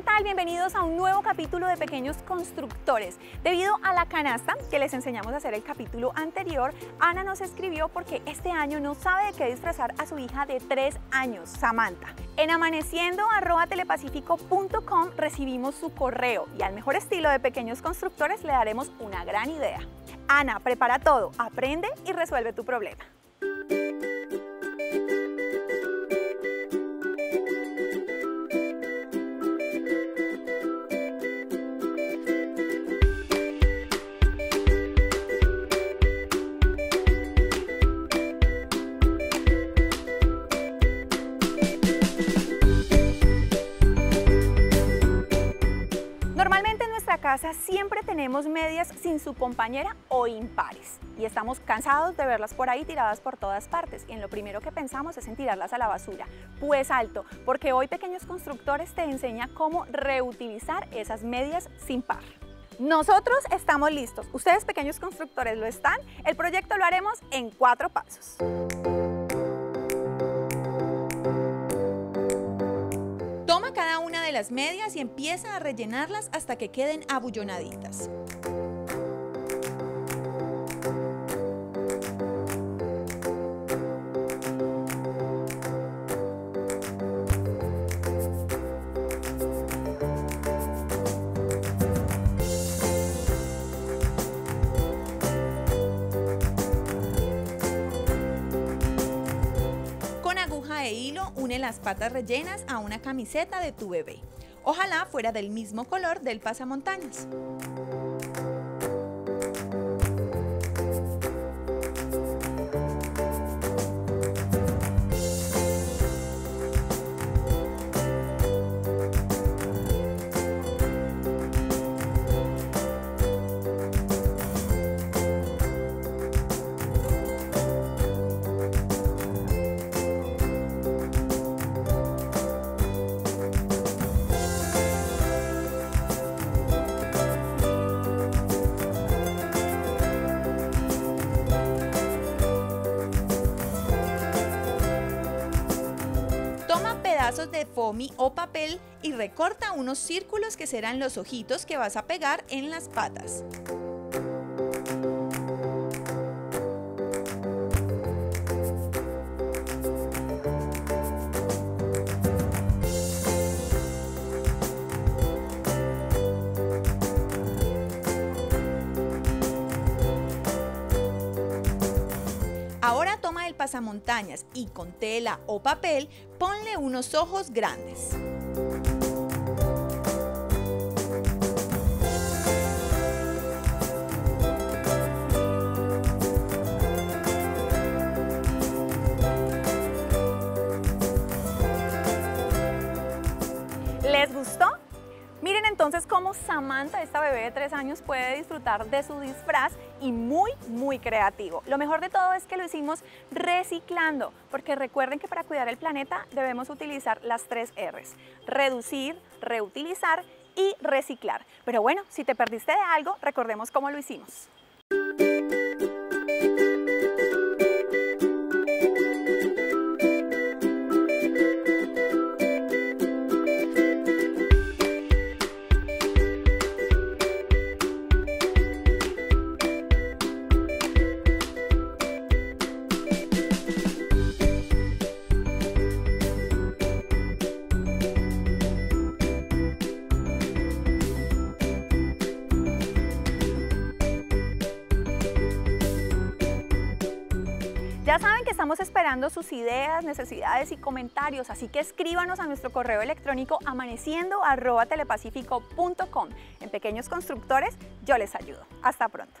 ¿qué tal? Bienvenidos a un nuevo capítulo de Pequeños Constructores. Debido a la canasta que les enseñamos a hacer el capítulo anterior, Ana nos escribió porque este año no sabe de qué disfrazar a su hija de 3 años, Samantha. En amaneciendo.telepacífico.com recibimos su correo y al mejor estilo de Pequeños Constructores le daremos una gran idea. Ana, prepara todo, aprende y resuelve tu problema. Casa siempre tenemos medias sin su compañera o impares y estamos cansados de verlas por ahí tiradas por todas partes y en lo primero que pensamos es en tirarlas a la basura. Pues alto, porque hoy Pequeños Constructores te enseña cómo reutilizar esas medias sin par. Nosotros estamos listos, ustedes pequeños constructores lo están, el proyecto lo haremos en cuatro pasos. Medias y empieza a rellenarlas hasta que queden abullonaditas. e hilo une las patas rellenas a una camiseta de tu bebé. Ojalá fuera del mismo color del pasamontañas. De foamy o papel y recorta unos círculos que serán los ojitos que vas a pegar en las patas. Ahora toma el pasamontañas y con tela o papel ponle unos ojos grandes. Entonces cómo Samantha, esta bebé de tres años, puede disfrutar de su disfraz y muy, muy creativo. Lo mejor de todo es que lo hicimos reciclando, porque recuerden que para cuidar el planeta debemos utilizar las tres R's. Reducir, reutilizar y reciclar. Pero bueno, si te perdiste de algo, recordemos cómo lo hicimos. Ya saben que estamos esperando sus ideas, necesidades y comentarios, así que escríbanos a nuestro correo electrónico amaneciendo En Pequeños Constructores, yo les ayudo. Hasta pronto.